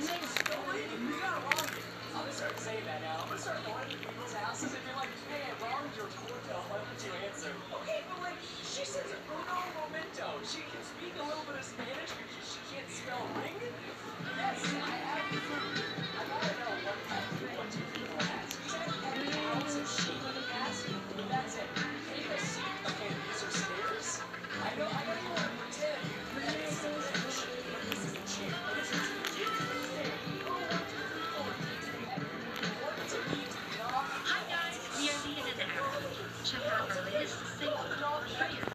I'm gonna start saying that now. I'm gonna start check out our latest single.